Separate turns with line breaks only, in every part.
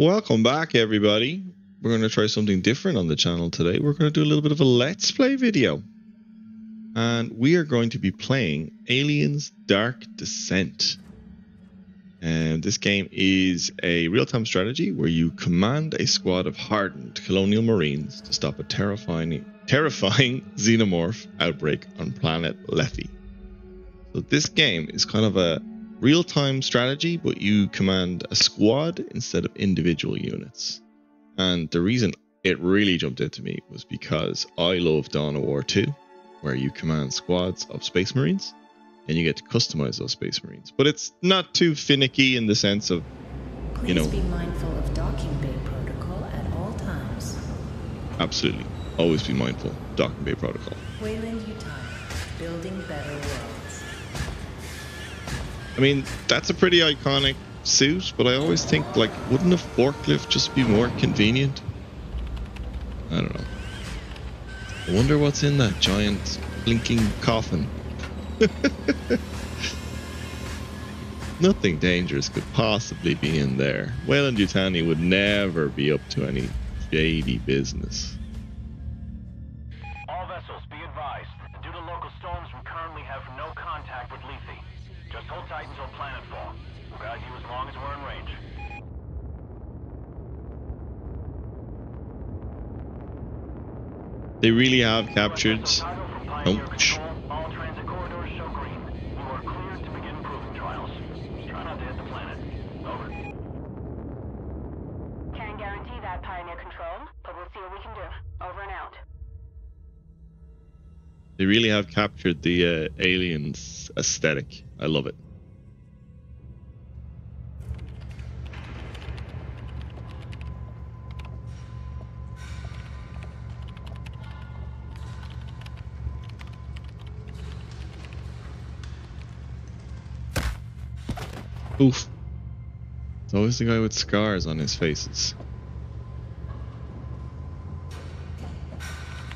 Welcome back, everybody. We're going to try something different on the channel today. We're going to do a little bit of a Let's Play video. And we are going to be playing Aliens Dark Descent. And this game is a real-time strategy where you command a squad of hardened colonial marines to stop a terrifying, terrifying xenomorph outbreak on planet Lethe. So this game is kind of a real-time strategy, but you command a squad instead of individual units. And the reason it really jumped out to me was because I love Dawn of War 2, where you command squads of Space Marines and you get to customize those Space Marines. But it's not too finicky in the sense of,
Please
you know,
be mindful of docking bay protocol at all times.
absolutely always be mindful. Docking Bay Protocol.
Weyland Yutani, building better worlds.
I mean, that's a pretty iconic suit, but I always think, like, wouldn't a forklift just be more convenient? I don't know. I wonder what's in that giant blinking coffin. Nothing dangerous could possibly be in there. Weyland Yutani would never be up to any shady business.
Can do. Over and out.
They really have captured the uh, aliens aesthetic. I love it. Oof. It's always the guy with scars on his faces.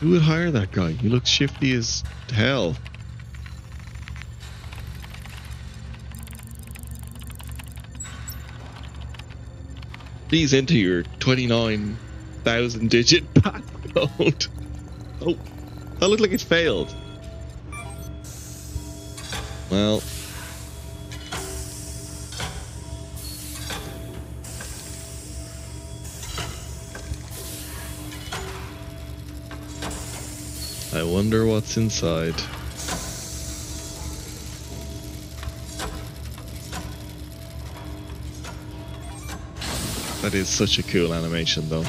Who would hire that guy? He looks shifty as hell. Please enter your 29,000 digit passcode. Oh, that looked like it failed. Well. I wonder what's inside. That is such a cool animation, though.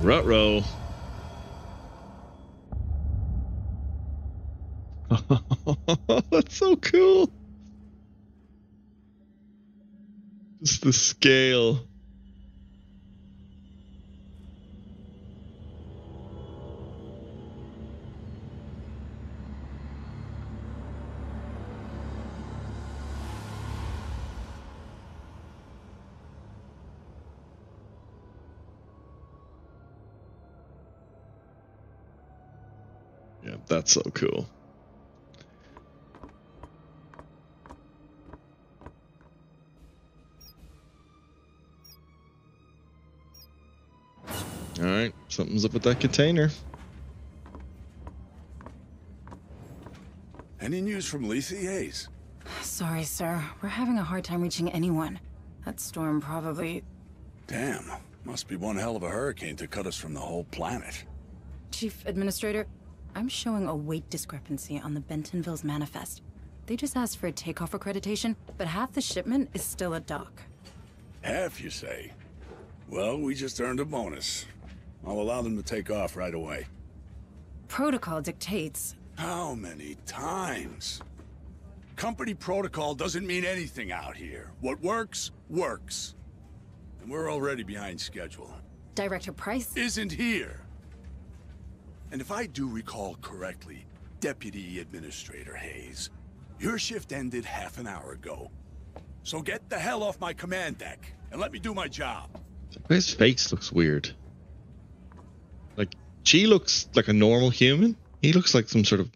Rutro. That's so cool. Just the scale. Yeah, that's so cool. Something's up with that container.
Any news from Lethe Hayes?
Sorry, sir. We're having a hard time reaching anyone. That storm probably.
Damn, must be one hell of a hurricane to cut us from the whole planet.
Chief Administrator, I'm showing a weight discrepancy on the Bentonville's manifest. They just asked for a takeoff accreditation, but half the shipment is still at dock.
Half, you say? Well, we just earned a bonus. I'll allow them to take off right away.
Protocol dictates.
How many times? Company protocol doesn't mean anything out here. What works, works. And we're already behind schedule.
Director Price?
Isn't here. And if I do recall correctly, Deputy Administrator Hayes, your shift ended half an hour ago. So get the hell off my command deck and let me do my job.
His face looks weird. She looks like a normal human. He looks like some sort of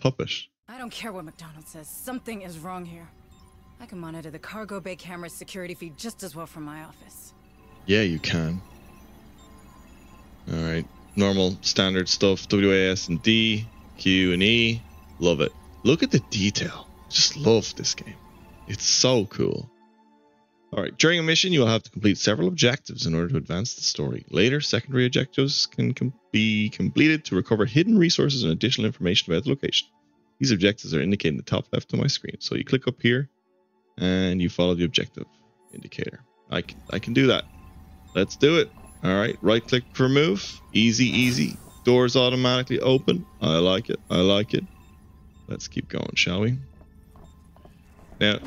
puppet.
I don't care what McDonald says. Something is wrong here. I can monitor the cargo bay camera's security feed just as well from my office.
Yeah, you can. All right, normal standard stuff. WAS and D, Q and E. Love it. Look at the detail. Just love this game. It's so cool. All right, during a mission, you will have to complete several objectives in order to advance the story. Later, secondary objectives can com- be completed to recover hidden resources and additional information about the location. These objectives are indicated in the top left of my screen. So you click up here and you follow the objective indicator. I can, I can do that. Let's do it. All right, right click for move. Easy, easy. Doors automatically open. I like it. I like it. Let's keep going, shall we? Now,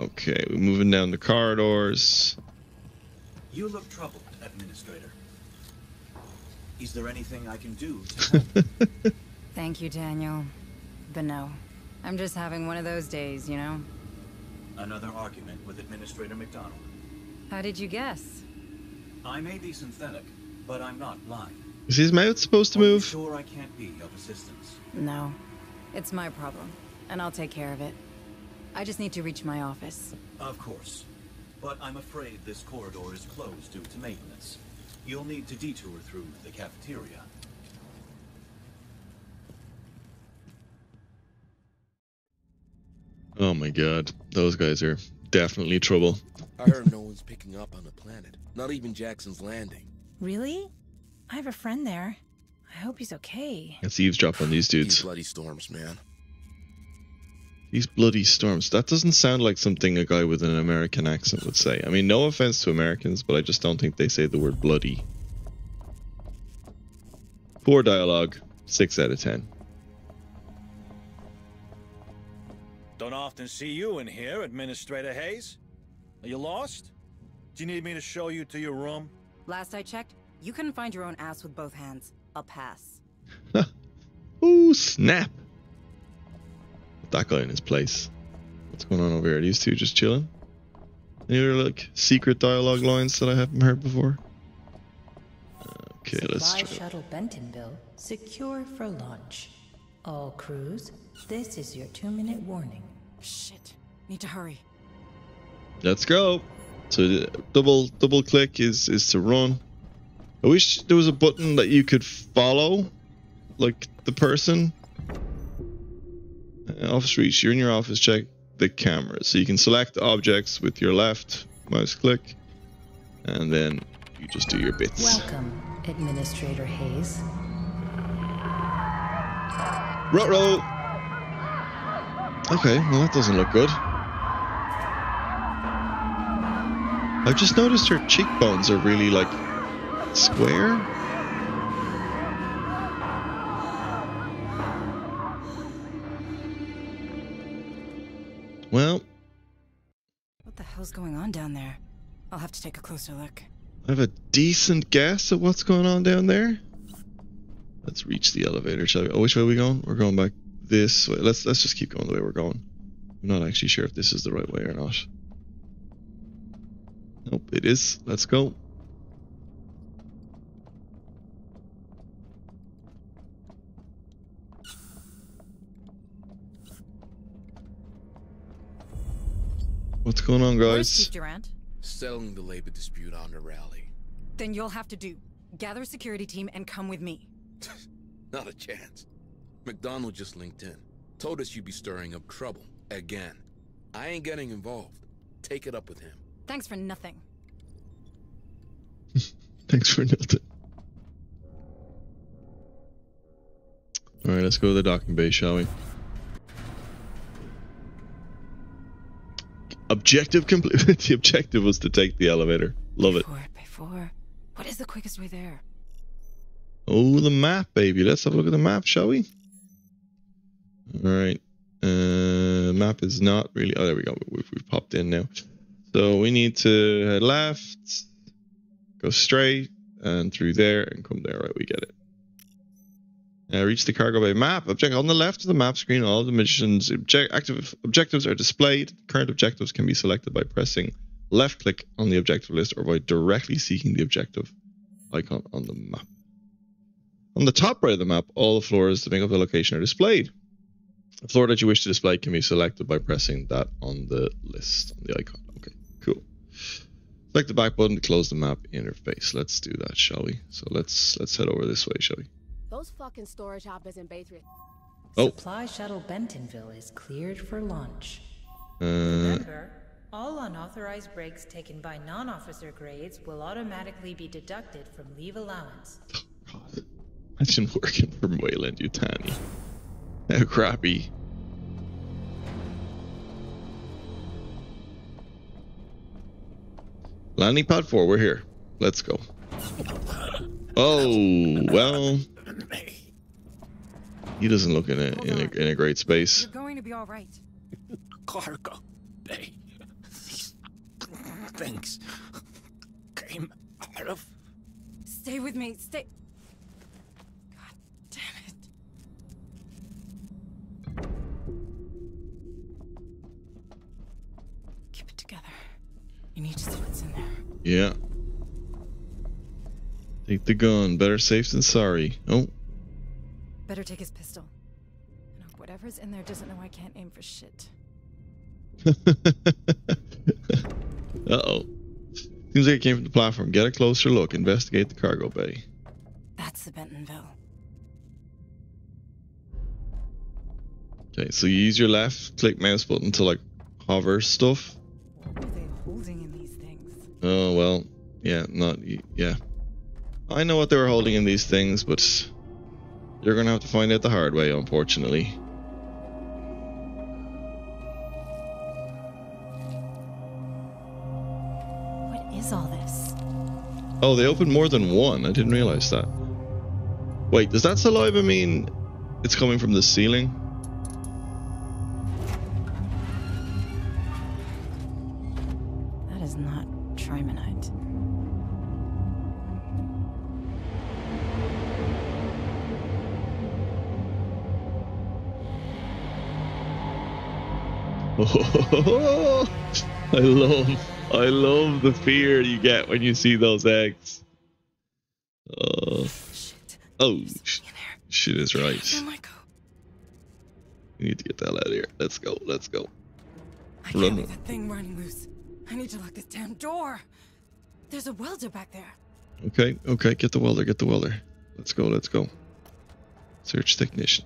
okay, we're moving down the corridors.
You look troubled, Administrator. Is there anything I can do to help?
Thank you, Daniel. But no. I'm just having one of those days, you know?
Another argument with Administrator McDonald.
How did you guess?
I may be synthetic, but I'm not blind.
Is his mouth supposed to
Are
move?
sure I can't be of assistance?
No. It's my problem, and I'll take care of it. I just need to reach my office.
Of course. But I'm afraid this corridor is closed due to maintenance. You'll need to detour through the cafeteria.
Oh my god, those guys are definitely trouble.
I heard no one's picking up on the planet. Not even Jackson's Landing.
Really? I have a friend there. I hope he's okay.
Let's eavesdrop on these
These
dudes.
bloody storms, man.
These bloody storms. That doesn't sound like something a guy with an American accent would say. I mean, no offense to Americans, but I just don't think they say the word bloody. Poor dialogue. 6 out of 10.
Don't often see you in here, Administrator Hayes. Are you lost? Do you need me to show you to your room?
Last I checked, you couldn't find your own ass with both hands. I'll pass.
Ooh, snap. Put that guy in his place. What's going on over here? Are these two just chilling? Any other like secret dialogue lines that I haven't heard before? Okay, let's
Supply
try.
shuttle Bentonville secure for launch. All crews, this is your two-minute warning.
Shit. Need to hurry.
Let's go. So double double click is is to run. I wish there was a button that you could follow, like the person. Office reach. You're in your office. Check the camera. So you can select objects with your left mouse click, and then you just do your bits.
Welcome, Administrator Hayes.
Ruh-roh. Okay, well that doesn't look good. I've just noticed her cheekbones are really like square.
Hell's going on down there? I'll have to take a closer look.
I have a decent guess at what's going on down there. Let's reach the elevator, shall we? Oh, which way are we going? We're going back this way. Let's let's just keep going the way we're going. I'm not actually sure if this is the right way or not. Nope, it is. Let's go. What's going on,
Where's
guys?
Chief Durant?
Settling the labor dispute on the rally.
Then you'll have to do. Gather a security team and come with me.
Not a chance. McDonald just linked in. Told us you'd be stirring up trouble. Again. I ain't getting involved. Take it up with him.
Thanks for nothing.
Thanks for nothing. Alright, let's go to the docking bay, shall we? Objective complete. the objective was to take the elevator. Love it.
Before, before. What is the quickest way there?
Oh, the map, baby. Let's have a look at the map, shall we? Alright. Uh, map is not really. Oh, there we go. We've, we've popped in now. So we need to head left, go straight, and through there, and come there. Right, we get it. Uh, reach the cargo bay map. Object on the left of the map screen. All the missions object, active objectives are displayed. Current objectives can be selected by pressing left click on the objective list or by directly seeking the objective icon on the map. On the top right of the map, all the floors that make up the location are displayed. The floor that you wish to display can be selected by pressing that on the list, on the icon. Okay, cool. Select the back button to close the map interface. Let's do that, shall we? So let's let's head over this way, shall we?
Those fucking storage hoppers in Bay 3.
Oh.
Supply shuttle Bentonville is cleared for launch.
Uh,
Remember, all unauthorized breaks taken by non-officer grades will automatically be deducted from leave allowance.
imagine working for Weyland Yutani. How crappy. Landing pad 4, we're here. Let's go. Oh, well. He doesn't look in a, in a, in a great space.
You're going to be all right.
Cargo bay. These things came out of.
Stay with me. Stay. God damn it. Keep it together. You need to see what's in there.
Yeah. Take the gun. Better safe than sorry. Oh,
Better take his pistol. Hope whatever's in there doesn't know I can't aim for shit.
Uh-oh. Seems like it came from the platform. Get a closer look. Investigate the cargo bay.
That's the Bentonville.
Okay, so you use your left click mouse button to like hover stuff.
What were they holding in these things?
Oh well, yeah, not yeah. I know what they were holding in these things, but you're gonna have to find out the hard way, unfortunately.
What is all this?
Oh, they opened more than one. I didn't realize that. Wait, does that saliva mean it's coming from the ceiling? Oh, I love, I love the fear you get when you see those eggs. Uh, oh, sh- shit is right. We need to get the hell out of here. Let's go. Let's go.
I can't
Run.
leave that thing running loose. I need to lock this damn door. There's a welder back there.
Okay. Okay. Get the welder. Get the welder. Let's go. Let's go. Search technician.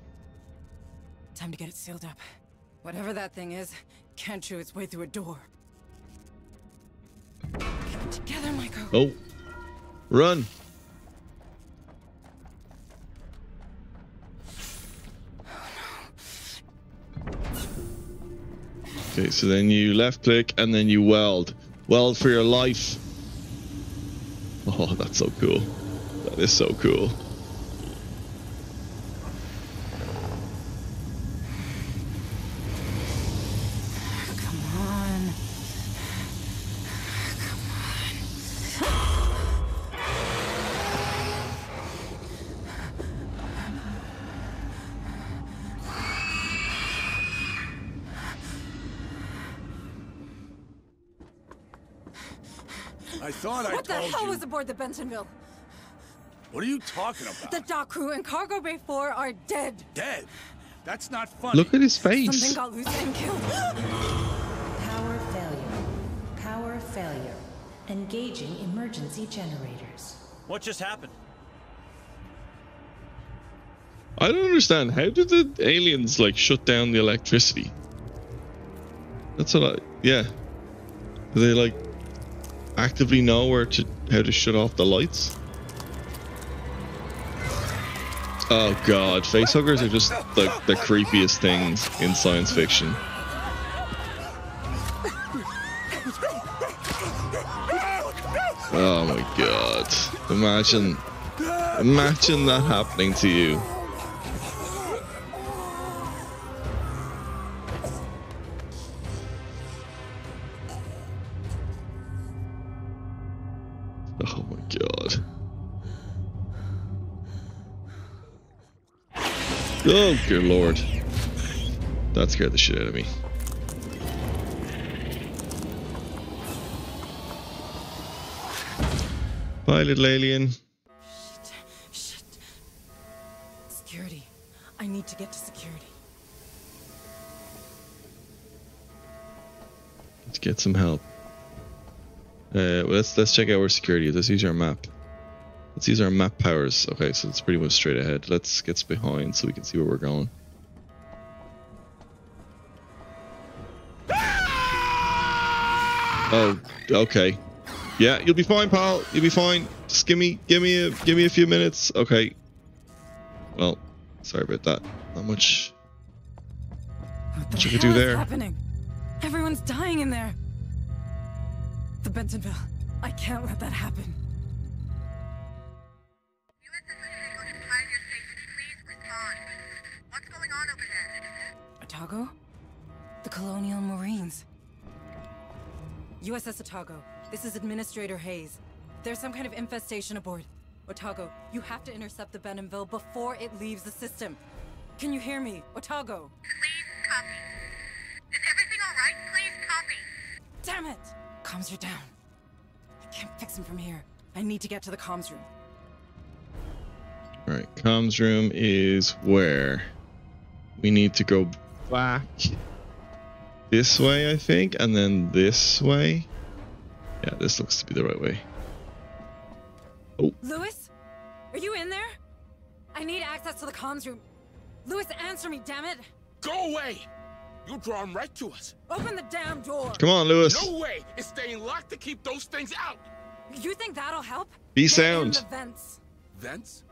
Time to get it sealed up. Whatever that thing is, can't chew its way through a door. Get together, Michael.
Oh, run. Okay, so then you left click and then you weld. Weld for your life. Oh, that's so cool. That is so cool.
Come on.
I thought I
What the
told
hell
you.
was aboard the Bentonville.
What are you talking about?
The dock crew and Cargo Bay 4 are dead.
Dead? That's not funny.
Look at his face.
Something
face.
got loose and killed.
Power failure. Power failure. Engaging emergency generators.
What just happened?
I don't understand. How did the aliens like shut down the electricity? That's what I. Yeah. Do they like actively know where to how to shut off the lights? Oh god, facehuggers are just the, the creepiest things in science fiction. Oh my god. Imagine imagine that happening to you. Good lord. That scared the shit out of me. Bye, little alien.
Security. I need to get to security.
Let's get some help. Uh, let's let's check out where security is. Let's use our map. Let's use our map powers. Okay, so it's pretty much straight ahead. Let's get behind so we can see where we're going. Oh, okay. Yeah, you'll be fine, pal. You'll be fine. Just give me, give me a, give me a few minutes. Okay. Well, sorry about that. Not much.
What the
you
hell
could do
is
there?
happening? Everyone's dying in there. The Bentonville. I can't let that happen. Otago? The Colonial Marines. USS Otago, this is Administrator Hayes. There's some kind of infestation aboard. Otago, you have to intercept the Bentonville before it leaves the system. Can you hear me? Otago?
Please copy. Is everything alright? Please copy.
Damn it! Comms are down. I can't fix them from here. I need to get to the comms room.
All right, comms room is where we need to go back this way, I think, and then this way. Yeah, this looks to be the right way. Oh.
Lewis? Are you in there? I need access to the comms room. Lewis, answer me, damn it!
Go away! You draw him right to us.
Open the damn door!
Come on, Lewis.
No way! It's staying locked to keep those things out!
You think that'll help?
Be
Get in
sound.
the vents.
Vents?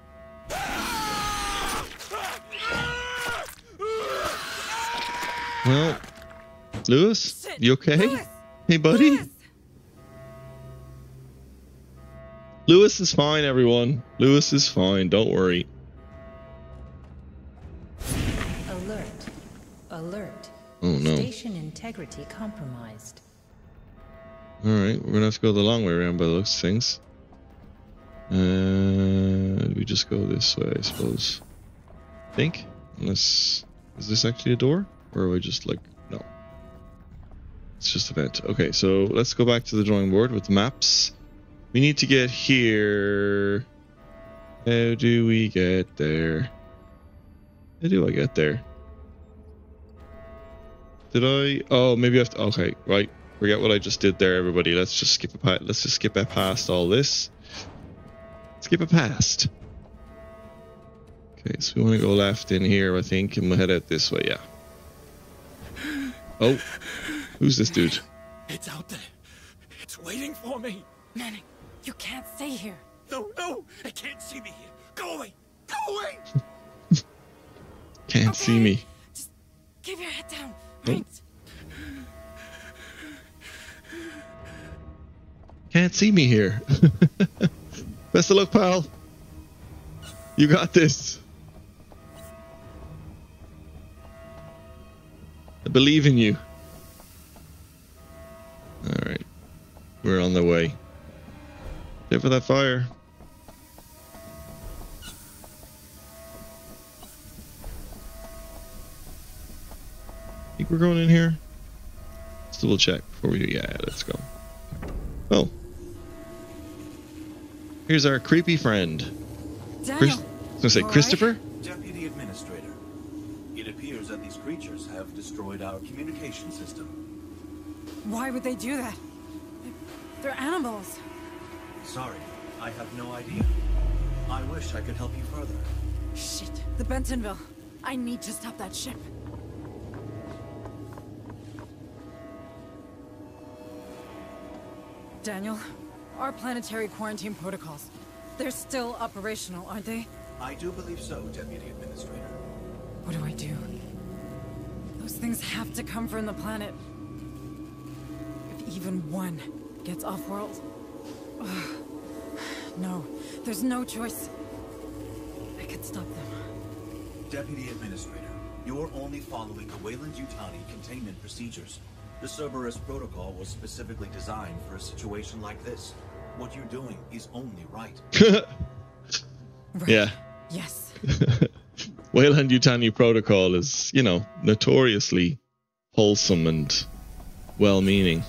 Ah! Ah!
Well, Lewis, you okay? Hey, buddy. Lewis is fine, everyone. Lewis is fine. Don't worry.
Alert. Alert.
Oh no.
Station integrity compromised.
All right, we're gonna have to go the long way around by the looks of things. Uh, we just go this way, I suppose. think, unless is this actually a door, or are we just like no? It's just a vent. Okay, so let's go back to the drawing board with the maps. We need to get here. How do we get there? How do I get there? Did I? Oh, maybe I have to. Okay, right. Forget what I just did there, everybody. Let's just skip a pa- Let's just skip it past all this. Skip a past. Okay, so we want to go left in here, I think, and we'll head out this way. Yeah. Oh, who's this dude?
It's out there. It's waiting for me.
Manning, you can't stay here.
No, no, it can't see me here. Go away. Go away.
Can't see me.
Just keep your head down.
Oh.
Right.
Can't see me here. Best of luck, pal. You got this. I believe in you. Alright. We're on the way. Stay for that fire. Think we're going in here? Let's double check before we do. Yeah, let's go. Oh. Here's our creepy friend.
Daniel,
Chris- I was gonna say
all right?
Destroyed our communication system.
Why would they do that? They're animals.
Sorry, I have no idea. I wish I could help you further.
Shit, the Bentonville. I need to stop that ship. Daniel, our planetary quarantine protocols. They're still operational, aren't they?
I do believe so, Deputy Administrator.
What do I do? Those things have to come from the planet. If even one gets off-world... No, there's no choice. I could stop them.
Deputy Administrator, you're only following the Weyland Yutani containment procedures. The Cerberus protocol was specifically designed for a situation like this. What you're doing is only right.
Yeah.
Yes.
Weyland Yutani Protocol is, you know, notoriously wholesome and well meaning.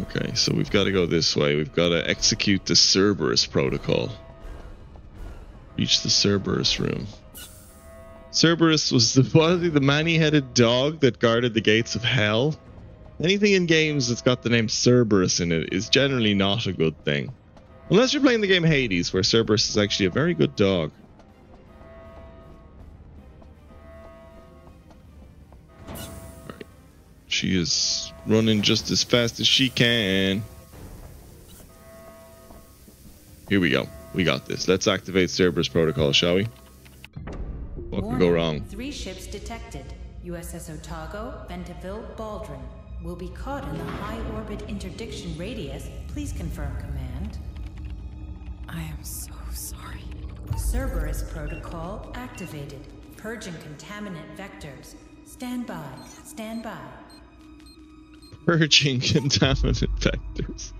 Okay, so we've got to go this way. We've got to execute the Cerberus protocol. Reach the Cerberus room. Cerberus was the the many-headed dog that guarded the gates of hell. Anything in games that's got the name Cerberus in it is generally not a good thing. Unless you're playing the game Hades, where Cerberus is actually a very good dog. She is running just as fast as she can. Here we go. We got this. Let's activate Cerberus protocol, shall we? What could go wrong?
Three ships detected. USS Otago, Bentonville, Baldwin. Will be caught in the high orbit interdiction radius. Please confirm command.
I am so sorry.
Cerberus protocol activated. Purging contaminant vectors. Stand by. Stand by.
Purging contaminant vectors.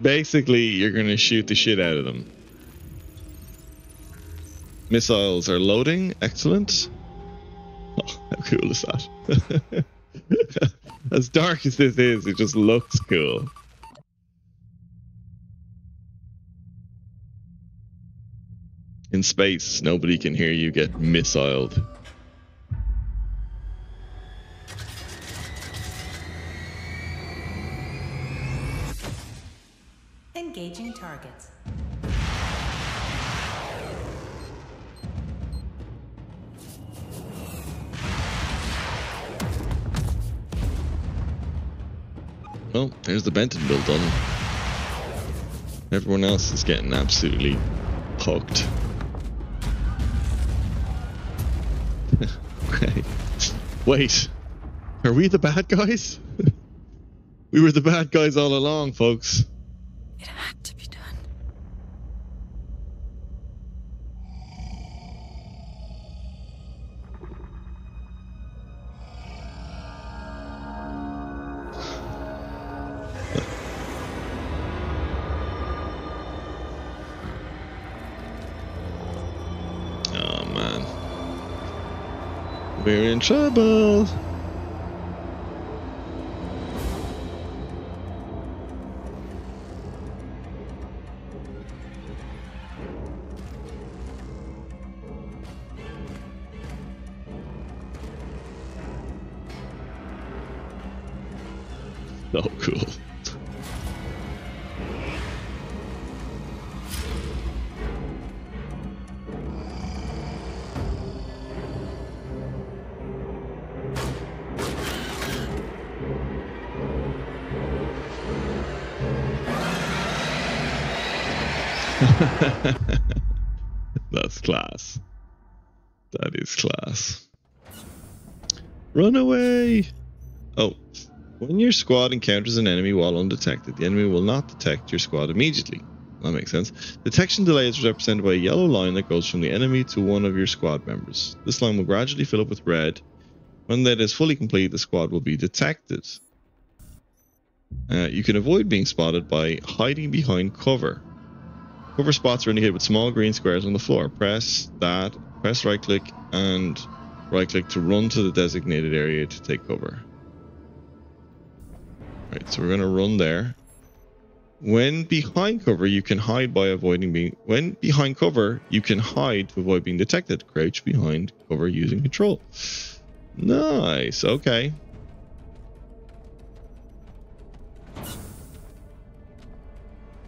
Basically, you're going to shoot the shit out of them. Missiles are loading. Excellent. Oh, how cool is that? as dark as this is, it just looks cool. In space, nobody can hear you get missiled. Well, there's the Bentonville done. Everyone else is getting absolutely poked. okay. Wait. Are we the bad guys? we were the bad guys all along, folks. We're in trouble. Run away! Oh, when your squad encounters an enemy while undetected, the enemy will not detect your squad immediately. That makes sense. Detection delay is represented by a yellow line that goes from the enemy to one of your squad members. This line will gradually fill up with red. When that is fully complete, the squad will be detected. Uh, you can avoid being spotted by hiding behind cover. Cover spots are indicated with small green squares on the floor. Press that, press right click, and right click to run to the designated area to take cover. Right, so we're going to run there. When behind cover, you can hide by avoiding being. When behind cover, you can hide to avoid being detected. Crouch behind cover using control. Nice. Okay.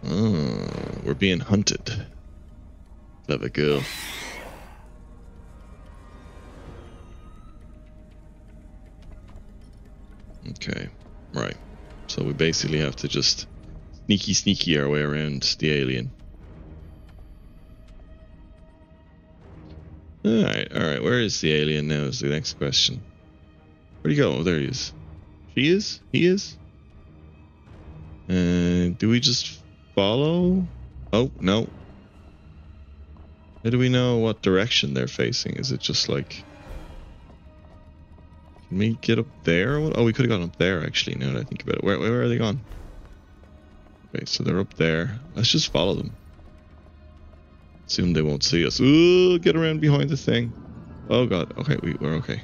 Oh, we're being hunted. Clever girl. Okay, right. So we basically have to just sneaky sneaky our way around the alien. Alright, alright, where is the alien now is the next question. Where'd he go? Oh, there he is. She is? He is? And do we just follow? Oh, no. How do we know what direction they're facing? Is it just like... We get up there? Oh, we could have gone up there, actually, now that I think about it. Where, where are they gone? Okay, so they're up there. Let's just follow them. Assume they won't see us. Ooh, get around behind the thing. Oh god. Okay, we, we're okay.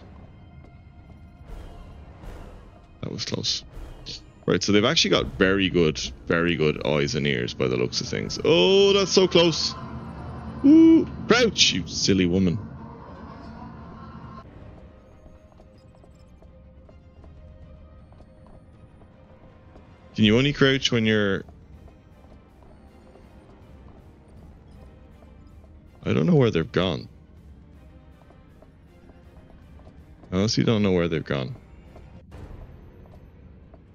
That was close. Right, so they've actually got very good, very good eyes and ears by the looks of things. Oh, that's so close. Ooh, crouch, you silly woman. Can you only crouch when you're... I don't know where they've gone. I honestly don't know where they've gone.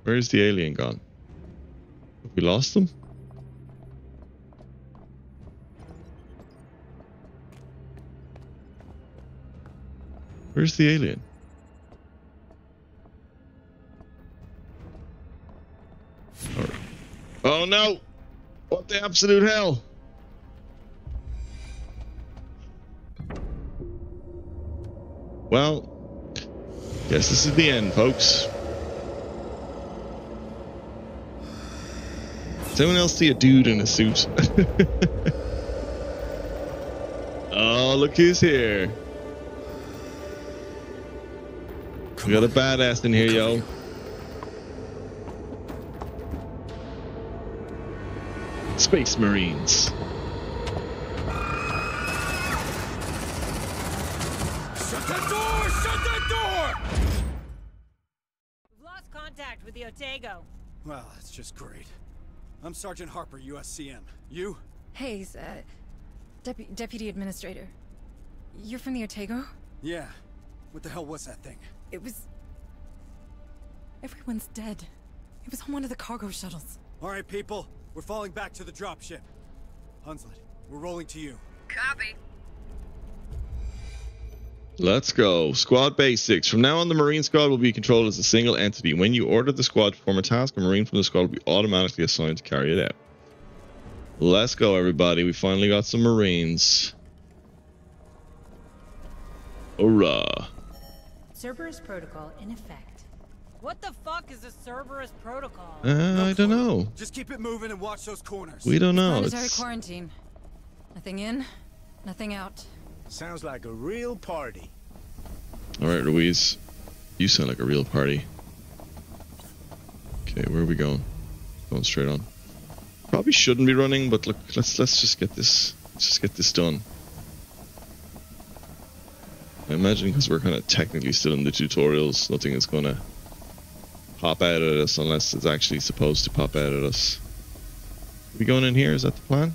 Where's the alien gone? Have we lost them? Where's the alien? Oh no! What the absolute hell? Well, guess this is the end, folks. Someone else see a dude in a suit? oh, look who's here. we got a badass in here, yo. Space Marines.
Shut that door! Shut that door!
We've lost contact with the Otago.
Well, that's just great. I'm Sergeant Harper, USCM. You?
Hayes, uh, Depu Deputy Administrator. You're from the Otago?
Yeah. What the hell was that thing?
It was... Everyone's dead. It was on one of the cargo shuttles.
All right, people. We're falling back to the dropship. Hunslet, we're rolling to you.
Copy.
Let's go. Squad basics. From now on, the Marine squad will be controlled as a single entity. When you order the squad to perform a task, a Marine from the squad will be automatically assigned to carry it out. Let's go, everybody. We finally got some Marines. Hurrah.
Cerberus Protocol in effect.
What the fuck is a Cerberus protocol?
Uh, I don't know.
Just keep it moving and watch those corners.
We don't know.
Planetary
It's...
quarantine. Nothing in, nothing out.
Sounds like a real party.
All right, Ruiz. You sound like a real party. Okay, where are we going? Going straight on. Probably shouldn't be running, but look, let's let's just get this let's just get this done. I imagine because we're kind of technically still in the tutorials, nothing is gonna pop out at us unless it's actually supposed to pop out at us. Are we going in here? Is that the plan?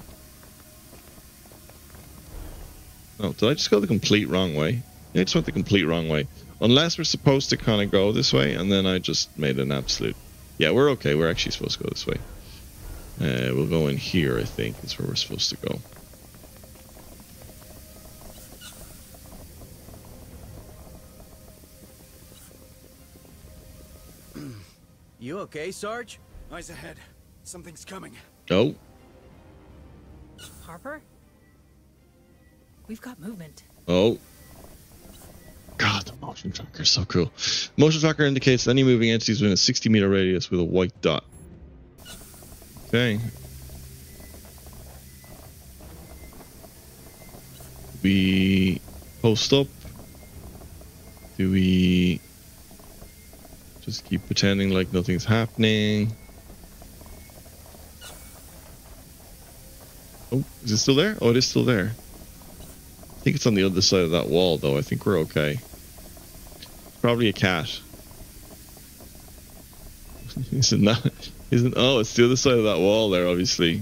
No, did I just go the complete wrong way? I just went the complete wrong way. Unless we're supposed to kind of go this way, and then I just made an absolute... Yeah, we're okay. We're actually supposed to go this way. Uh, we'll go in here, I think, is where we're supposed to go.
You okay, Sarge?
Eyes ahead. Something's coming.
Oh,
Harper? We've got movement.
oh. God, the motion tracker is so cool. Motion tracker indicates any moving entities within a 60 meter radius with a white dot. Okay. We post up. Do we just keep pretending like nothing's happening? Oh, is it still there? Oh, it is still there. I think it's on the other side of that wall, though. I think we're okay. Probably a cat. isn't that? Isn't? Oh, it's the other side of that wall there. Obviously,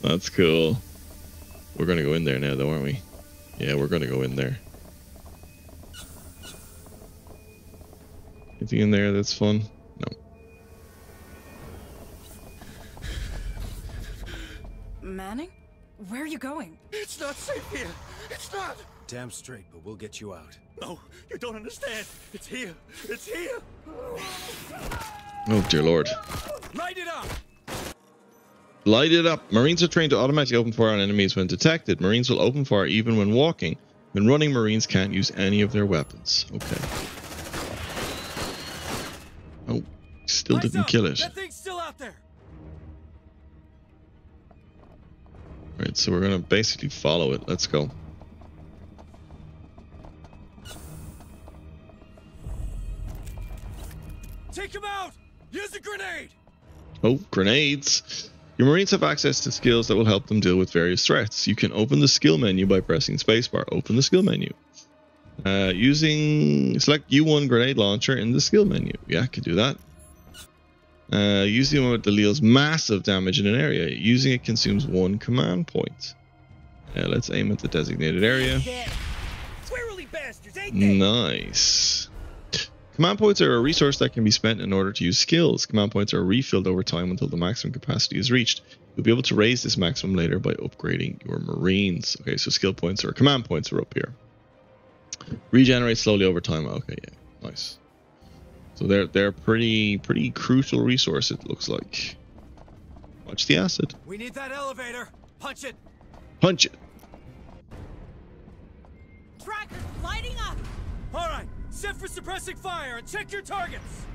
that's cool. We're gonna go in there now, though, aren't we? Yeah, we're gonna go in there. Anything in there that's fun? No.
Manning? Where are you going?
It's not safe here. It's not.
Damn straight, but we'll get you out.
No, you don't understand. It's here. It's here.
Oh dear lord.
Light it up.
Light it up. Marines are trained to automatically open fire on enemies when detected. Marines will open fire even when walking. When running, Marines can't use any of their weapons. Okay. Oh, still
Lights
didn't
up.
kill it.
That thing's still out there.
Right, so we're gonna basically follow it. Let's go.
Take him out. Use a grenade.
Oh, grenades. Your Marines have access to skills that will help them deal with various threats. You can open the skill menu by pressing spacebar. Open the skill menu. Uh, using select U1 grenade launcher in the skill menu. Yeah, I can do that. Uh, using it deals massive damage in an area. Using it consumes one command point. Uh, let's aim at the designated area.
Bastards.
Nice. Command points are a resource that can be spent in order to use skills. Command points are refilled over time until the maximum capacity is reached. You'll be able to raise this maximum later by upgrading your marines. Okay, so skill points or command points are up here. Regenerate slowly over time. Oh, okay, yeah, nice. So they're they're pretty pretty crucial resource. It looks like. Watch the acid.
We need that elevator. Punch it.
Punch it.
Tracker's lighting up!
All right, set for suppressing fire and check your targets.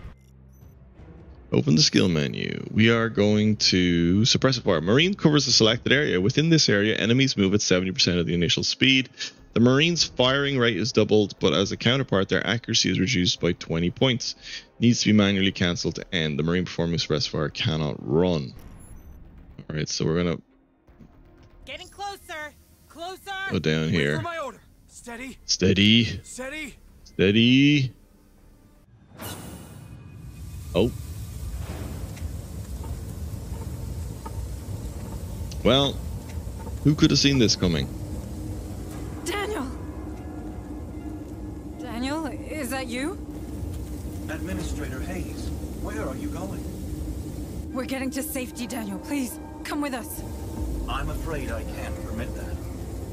Open the skill menu. We are going to suppress fire. Marine covers the selected area. Within this area, enemies move at 70% of the initial speed. The Marine's firing rate is doubled, but as a counterpart, their accuracy is reduced by 20 points. Needs to be manually cancelled to end. The Marine performing suppress fire cannot run. Alright, so we're gonna
Getting closer! Closer!
go down
Wait
here.
for my order. Steady.
Steady.
Steady.
Steady. Oh. Well, who could have seen this coming?
Daniel, is that you?
Administrator Hayes, where are you going?
We're getting to safety, Daniel. Please, come with us.
I'm afraid I can't permit that.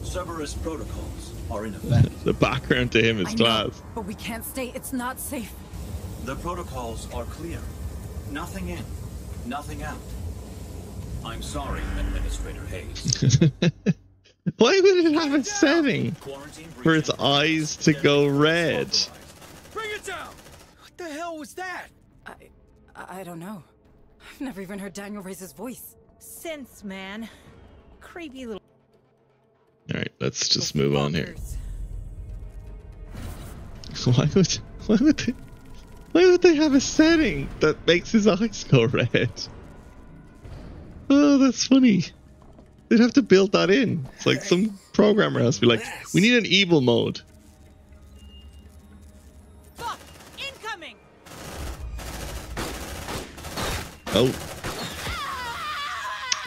Cerberus protocols are in effect.
The background to him is
I know,
class.
but we can't stay. It's not safe.
The protocols are clear. Nothing in, nothing out. I'm sorry, Administrator Hayes.
Why would it have a setting for its eyes to go red?
Bring it down.
What the hell was that?
I, I don't know. I've never even heard Daniel raise his voice.
Sense, man. Creepy little.
Alright, let's just move on here. Why would why would they why would they have a setting that makes his eyes go red? Oh, that's funny. They'd have to build that in. It's like some programmer has to be like, we need an evil mode.
Fuck! Incoming!
Oh.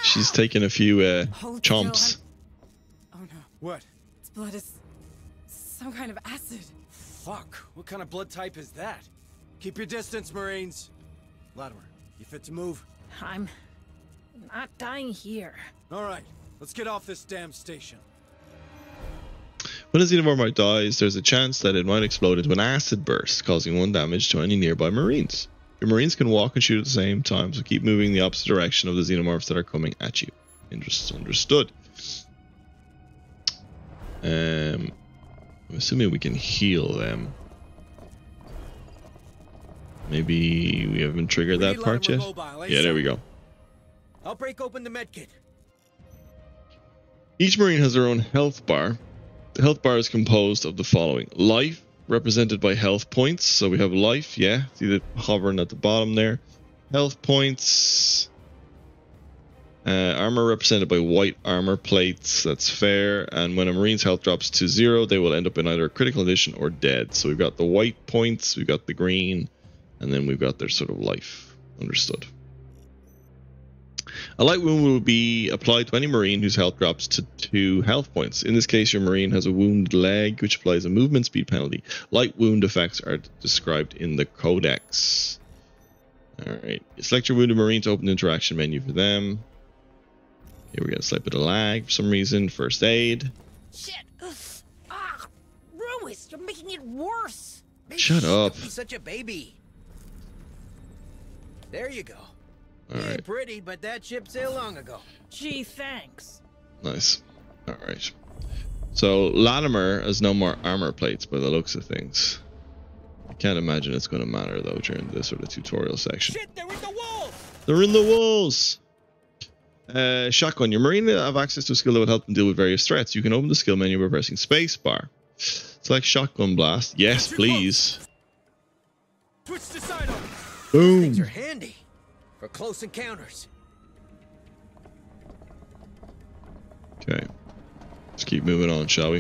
She's taking a few uh, chomps.
Oh no.
What?
Its blood is some kind of acid.
Fuck. What kind of blood type is that? Keep your distance, Marines. Latimer, you fit to move?
I'm not dying here.
All right, let's get off this damn station.
When a xenomorph dies, there's a chance that it might explode into an acid burst, causing one damage to any nearby marines. Your marines can walk and shoot at the same time, so keep moving the opposite direction of the xenomorphs that are coming at you. Interest understood. Um, I'm assuming we can heal them. Maybe we haven't triggered that part yet.
Latimer mobile, eh,
Yeah, there we go.
I'll break open the medkit.
Each Marine has their own health bar. The health bar is composed of the following life, represented by health points. So we have life, yeah, see the hovering at the bottom there. Health points. Uh, armor represented by white armor plates, that's fair. And when a Marine's health drops to zero, they will end up in either a critical condition or dead. So we've got the white points, we've got the green, and then we've got their sort of life. Understood. A light wound will be applied to any marine whose health drops to two health points. In this case, your marine has a wounded leg, which applies a movement speed penalty. Light wound effects are described in the codex. Alright, select your wounded marine to open the interaction menu for them. Here we got a slight bit of lag for some reason. First aid.
Shit! Ugh. Ah! Ruiz, you're making it worse!
Shut up.
Such a baby. There you go.
Alright,
Ain't pretty, but that ship sailed long ago.
Gee, thanks.
nice. Alright. So, Latimer has no more armor plates by the looks of things. I can't imagine it's going to matter though during this sort of tutorial section.
Shit, they're in the walls!
They're in the walls. Uh, shotgun. Your marine have access to a skill that will help them deal with various threats. You can open the skill menu by pressing spacebar. Select shotgun blast. Yes, please.
Switch to side
Things are handy.
For close encounters.
Okay. Let's keep moving on, shall we?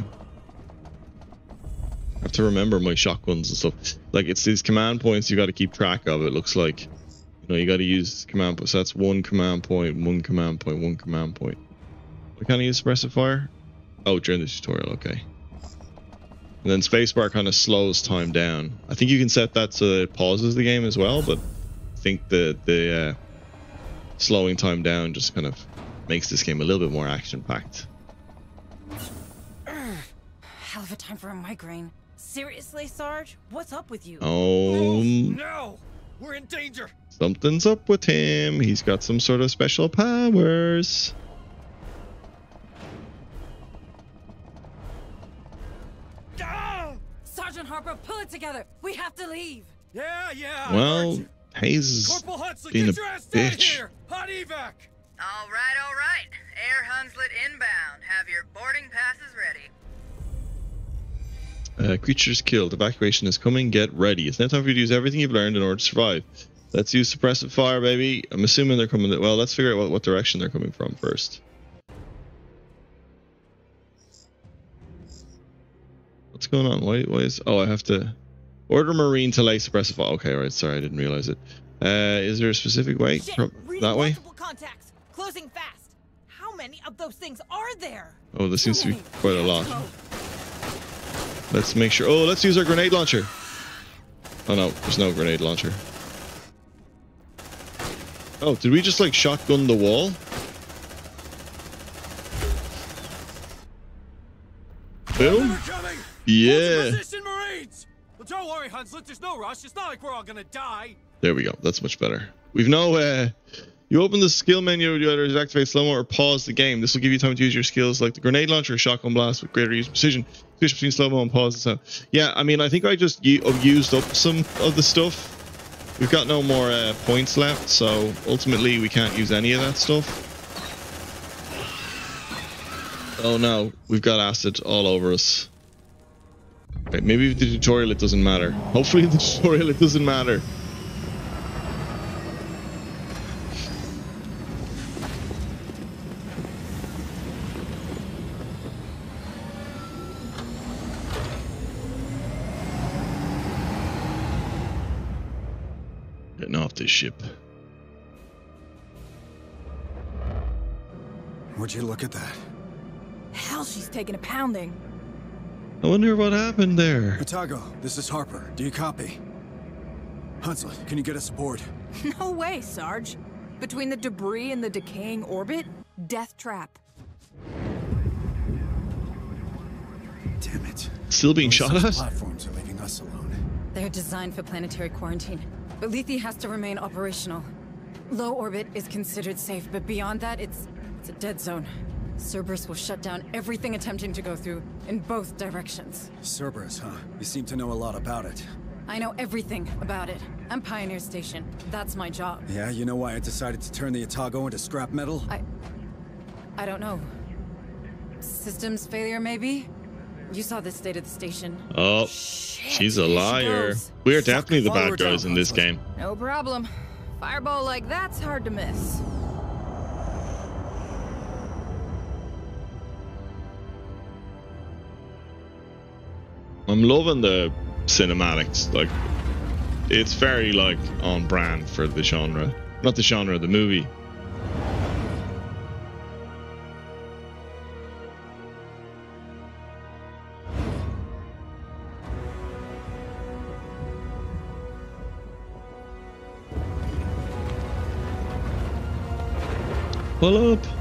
I have to remember my shotguns and stuff. Like, it's these command points you got to keep track of, it looks like. You know, you got to use command points. So that's one command point, one command point, one command point. What kind of use suppressive fire? Oh, during the tutorial, okay. And then spacebar kind of slows time down. I think you can set that so that it pauses the game as well, but think the, the uh, slowing time down just kind of makes this game a little bit more action-packed.
Hell of a time for a migraine. Seriously, Sarge? What's up with you?
Um,
No! We're in danger!
something's up with him. He's got some sort of special powers.
Sergeant Harper, pull it together. We have to leave.
Yeah, yeah.
Well, Hayes is
Corporal Hunslet,
being a
get your ass down
bitch.
here! Hot evac!
All right, all right. Air Hunslet inbound. Have your boarding passes ready.
Uh, creatures killed. Evacuation is coming. Get ready. It's now time for you to use everything you've learned in order to survive. Let's use suppressive fire, baby. I'm assuming they're coming. Well, let's figure out what, what direction they're coming from first. What's going on? Why, why is... Oh, I have to... Order Marine to lay suppressive fire. Okay, right. Sorry, I didn't realize it. Uh, is there a specific way?
Shit,
that way?
contacts. Closing fast. How many of those things are there?
Oh, there seems to be quite a lot. Let's make sure. Oh, let's use our grenade launcher. Oh no, there's no grenade launcher. Oh, did we just like shotgun the wall? Boom. Yeah.
Worry, Hunslet. There's no rush. It's not like we're all gonna die.
There we go. That's much better. We've now. Uh, you open the skill menu. You either activate slow or pause the game. This will give you time to use your skills like the grenade launcher or shotgun blast with greater use precision. Switch between slow and pause. So, yeah, I mean, I think I just used up some of the stuff. We've got no more uh, points left, so ultimately we can't use any of that stuff. Oh no, we've got acid all over us. Okay, maybe with the tutorial it doesn't matter. Hopefully the tutorial it doesn't matter. Getting off this ship.
Would you look at that?
Hell, she's taking a pounding.
I wonder what happened there.
Otago, this is Harper. Do you copy? Hunslet, can you get us aboard?
No way, Sarge. Between the debris and the decaying orbit, death trap.
Damn it.
Still being
Those
shot
such
at?
Platforms are leaving us alone.
They're designed for planetary quarantine, but Lethe has to remain operational. Low orbit is considered safe, but beyond that, it's it's a dead zone. Cerberus will shut down everything attempting to go through in both directions.
Cerberus, huh? You seem to know a lot about it.
I know everything about it. I'm Pioneer Station. That's my job.
Yeah, you know why I decided to turn the Otago into scrap metal?
I... I don't know. Systems failure, maybe? You saw the state of the station.
Oh, she's a liar. We're definitely the bad guys in this game.
No problem. Fireball like that's hard to miss.
I'm loving the cinematics. Like, it's very like on brand for the genre, not the genre, of the movie. Pull up.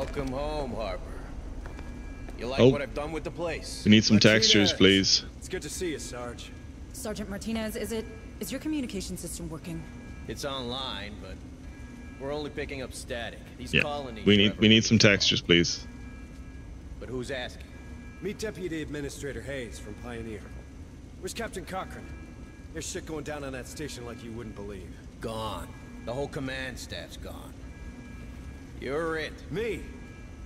Welcome home, Harper. You like
Oh.
what I've done with the place?
We need some
Martinez.
textures, please.
It's good to see you, Sarge.
Sergeant Martinez, is it... is your communication system working?
It's online, but we're only picking up static. These
Yeah.
colonies.
We need we need some textures, please.
But who's asking?
Meet Deputy Administrator Hayes from Pioneer. Where's Captain Cochran? There's shit going down on that station like you wouldn't believe.
Gone. The whole command staff's gone. You're it.
Me?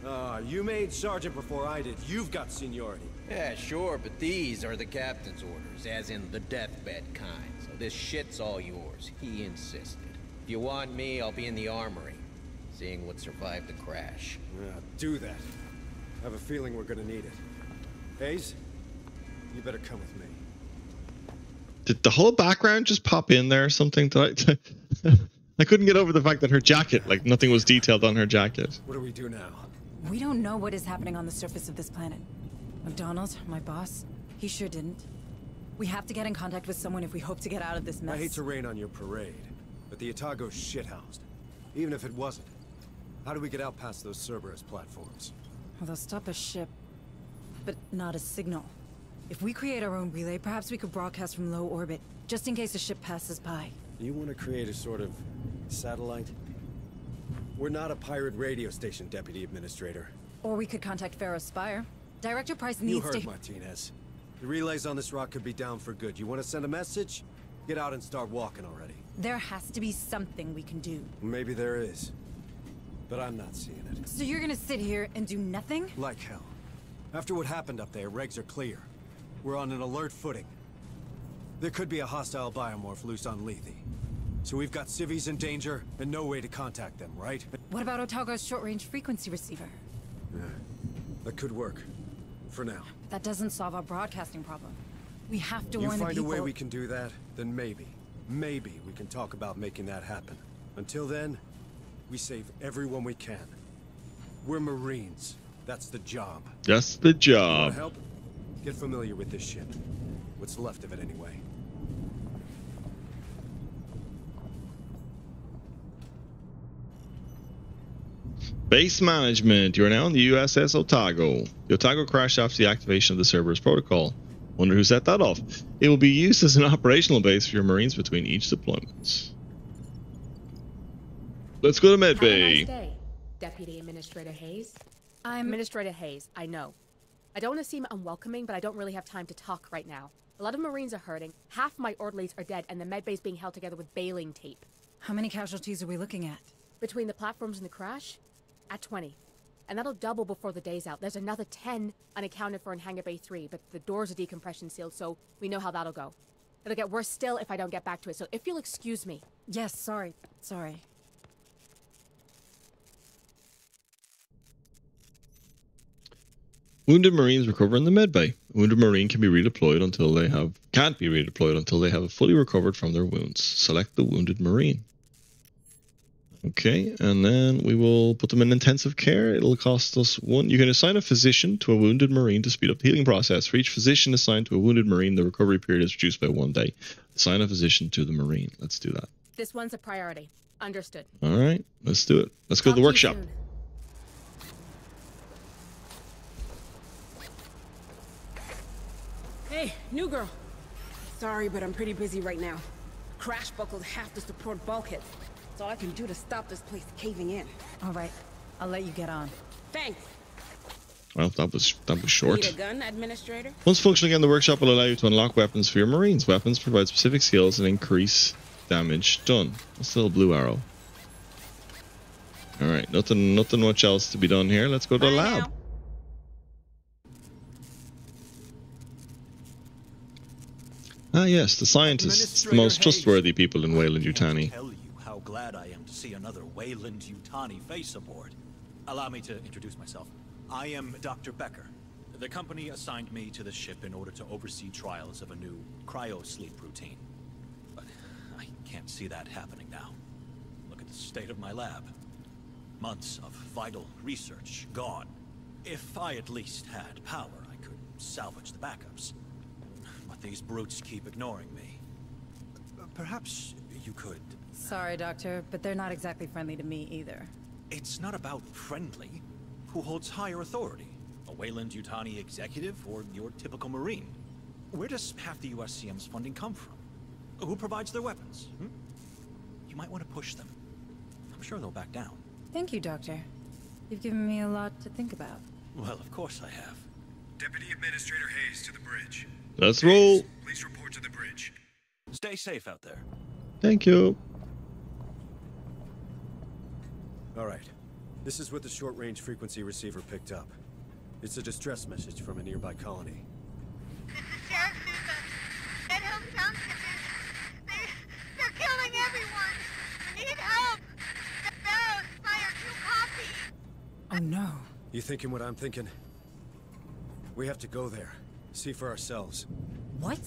Ah, you made Sergeant before I did. You've got seniority.
Yeah, sure, but these are the captain's orders, as in the deathbed kind. So this shit's all yours. He insisted. If you want me, I'll be in the armory, seeing what survived the crash.
Yeah, do that. I have a feeling we're gonna need it. Hayes, you better come with me.
Did the whole background just pop in there or something? Did I, I couldn't get over the fact that her jacket, like nothing was detailed on her jacket.
What do we do now?
We don't know what is happening on the surface of this planet. McDonald, my boss, he sure didn't. We have to get in contact with someone if we hope to get out of this mess.
I hate to rain on your parade, but the Otago's shithoused. Even if it wasn't, how do we get out past those Cerberus platforms?
Well, they'll stop a ship, but not a signal. If we create our own relay, perhaps we could broadcast from low orbit, just in case a ship passes by.
You want to create a sort of satellite? We're not a pirate radio station, Deputy Administrator.
Or we could contact Pharaoh Spire. Director Price needs to- You
heard
to-
Martinez. The relays on this rock could be down for good. You want to send a message? Get out and start walking already.
There has to be something we can do.
Maybe there is. But I'm not seeing it.
So you're gonna sit here and do nothing?
Like hell. After what happened up there, regs are clear. We're on an alert footing. There could be a hostile biomorph loose on Lethe. So we've got civvies in danger and no way to contact them, right?
But what about Otago's short-range frequency receiver?
Yeah, that could work. For now.
But That doesn't solve our broadcasting problem. We have to
you
warn the people- You
find a way we can do that, then maybe, maybe we can talk about making that happen. Until then, we save everyone we can. We're Marines. That's the job.
That's the job.
help? Get familiar with this ship. What's left of it anyway.
Base management. You are now on the USS Otago. The Otago crashed after the activation of the Cerberus protocol. Wonder who set that off. It will be used as an operational base for your Marines between each deployment. Let's go to
Have a nice
medbay.
Deputy Administrator Hayes. I'm Administrator Hayes, I know. I don't want to seem unwelcoming, but I don't really have time to talk right now. A lot of Marines are hurting, half my orderlies are dead, and the medbay's being held together with baling tape.
How many casualties are we looking at?
Between the platforms and the crash? At 20. And that'll double before the day's out. There's another 10 unaccounted for in Hangar Bay 3, but the doors are decompression sealed, so we know how that'll go. It'll get worse still if I don't get back to it, so if you'll excuse me.
Yes, sorry. Sorry.
Wounded Marines recover in the medbay. A wounded Marine can be redeployed until they have can't be redeployed until they have fully recovered from their wounds. Select the wounded Marine. Okay, and then we will put them in intensive care. It'll cost us one. You can assign a physician to a wounded Marine to speed up the healing process. For each physician assigned to a wounded Marine, the recovery period is reduced by one day. Assign a physician to the Marine. Let's do that.
This one's a priority. Understood.
All right, let's do it. Let's go to the workshop.
you soon.
Hey, new girl. Sorry, but I'm pretty busy right now. Crash buckled half the support bulkheads. That's all I can do to stop this place caving in.
All right. I'll let you get on.
Thanks.
Well, that was that was short.
Need a gun, Administrator?
Once functioning again, the workshop will allow you to unlock weapons for your Marines. Weapons provide specific skills and increase damage done. What's the little blue arrow? Alright, nothing nothing much else to be done here. Let's go to the lab. Ah yes, the scientists, the most trustworthy people in Weyland Yutani.
Another Weyland Yutani face aboard. Allow me to introduce myself. I am Dr. Becker. The company assigned me to the ship in order to oversee trials of a new cryo-sleep routine. But I can't see that happening now. Look at the state of my lab. Months of vital research gone. If I at least had power, I could salvage the backups. But these brutes keep ignoring me. Perhaps you could
Sorry, Doctor, but they're not exactly friendly to me either.
It's not about friendly. Who holds higher authority? A Weyland Yutani executive or your typical Marine? Where does half the USCM's funding come from? Who provides their weapons? Hmm? You might want to push them. I'm sure they'll back down.
Thank you, Doctor. You've given me a lot to think about.
Well, of course I have.
Deputy Administrator Hayes to the bridge.
Let's roll.
Please report to the bridge.
Stay safe out there.
Thank you.
All right. This is what the short-range frequency receiver picked up. It's a distress message from a nearby colony.
This is Sheriff Sousa. Dead Hill Sound Division. They, they're killing everyone. We need help. The Barrows fire two copies.
Oh no.
You thinking what I'm thinking? We have to go there. See for ourselves.
What?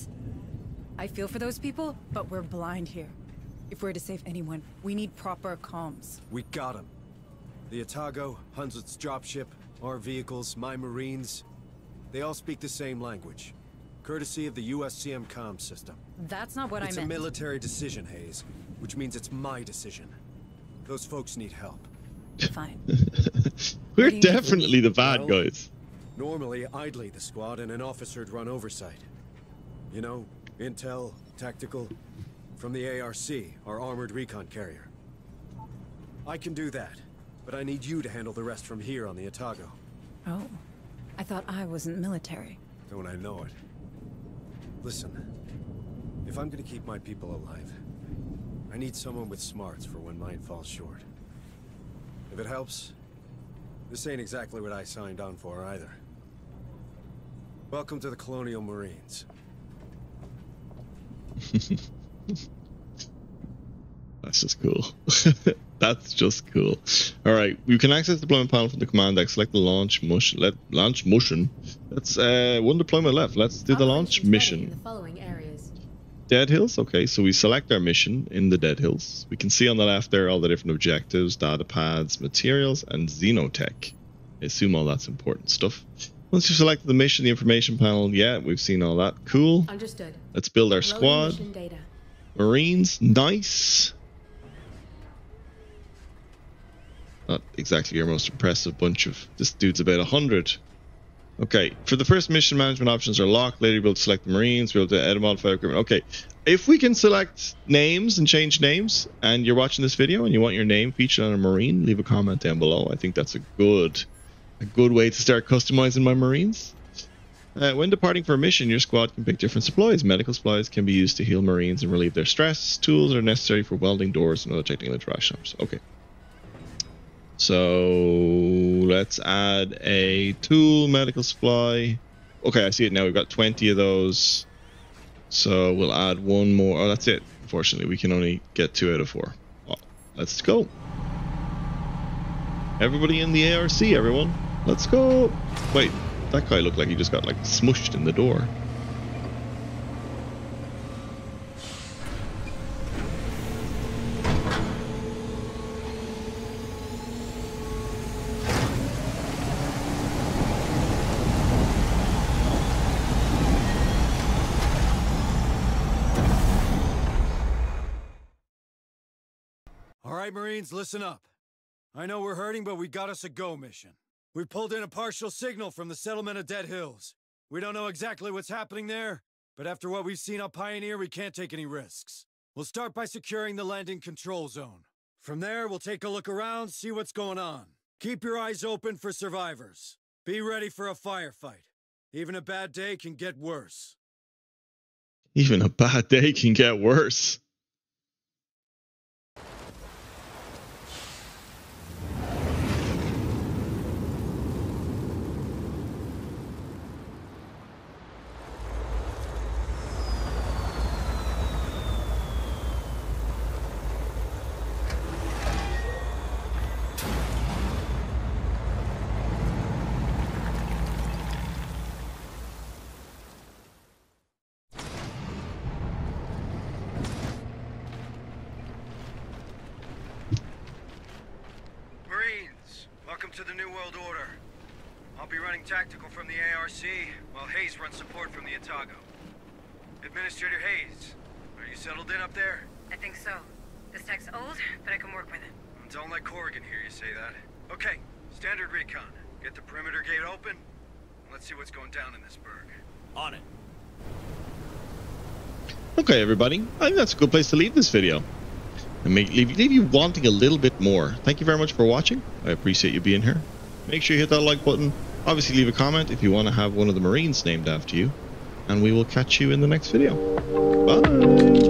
I feel for those people, but we're blind here. If we're to save anyone, we need proper comms.
We got him. The Otago, Hunslet's dropship, our vehicles, my marines. They all speak the same language. Courtesy of the USCM comm system.
That's not what
it's
I meant.
It's a military decision, Hayes. Which means it's my decision. Those folks need help.
Fine.
We're definitely the bad
Well,
guys.
Normally, I'd lead the squad and an officer'd run oversight. You know, intel, tactical, from the ARC, our armored recon carrier. I can do that, but I need you to handle the rest from here on the Otago.
Oh. I thought I wasn't military.
Don't I know it? Listen, if I'm gonna keep my people alive, I need someone with smarts for when mine falls short. If it helps, this ain't exactly what I signed on for either. Welcome to the Colonial Marines.
That's just cool. That's just cool. All right, you can access the deployment panel from the command deck. Select the launch motion. Let launch motion. That's uh, one deployment left. Let's do the launch mission.
the following areas.
Dead Hills. Okay, so we select our mission in the Dead Hills. We can see on the left there all the different objectives, data pads, materials, and xenotech. I assume all that's important stuff. Once you've selected the mission, the information panel, yeah, we've seen all that. Cool.
Understood.
Let's build our
Loading
squad. Marines, nice. Not exactly your most impressive bunch of. This dude's about 100. Okay, for the first mission, management options are locked. Later, to select the Marines, We'll to edit modify equipment. Okay, if we can select names and change names, and you're watching this video and you want your name featured on a Marine, leave a comment down below. I think that's a good, a good way to start customizing my Marines. Uh, when departing for a mission, your squad can pick different supplies. Medical supplies can be used to heal Marines and relieve their stress. Tools are necessary for welding doors and other technical interactions. Okay. So let's add a tool, medical supply. Okay, I see it now. We've got 20 of those. So we'll add one more. Oh, that's it. Unfortunately, we can only get two out of four. Oh, let's go. Everybody in the ARC, everyone. Let's go. Wait, that guy looked like he just got like smushed in the door.
All right, Marines, listen up. I know we're hurting, but we got us a go mission. We pulled in a partial signal from the settlement of Dead Hills. We don't know exactly what's happening there, but after what we've seen on Pioneer, we can't take any risks. We'll start by securing the landing control zone. From there, we'll take a look around, see what's going on. Keep your eyes open for survivors. Be ready for a firefight. Even a bad day can get worse.
Even a bad day can get worse.
Marines, welcome to the New World Order. I'll be running tactical from the ARC, while Hayes runs support from the Otago. Administrator Hayes, are you settled in up there?
I think so. This tech's old, but I can work with it.
Don't let Corrigan hear you say that. Okay, standard recon.
Get the perimeter gate open. Let's see what's going down in this burg.
On it.
Okay, everybody. I think that's a good place to leave this video. And make, leave, leave you wanting a little bit more. Thank you very much for watching. I appreciate you being here. Make sure you hit that like button. Obviously, leave a comment if you want to have one of the Marines named after you. And we will catch you in the next video. Bye.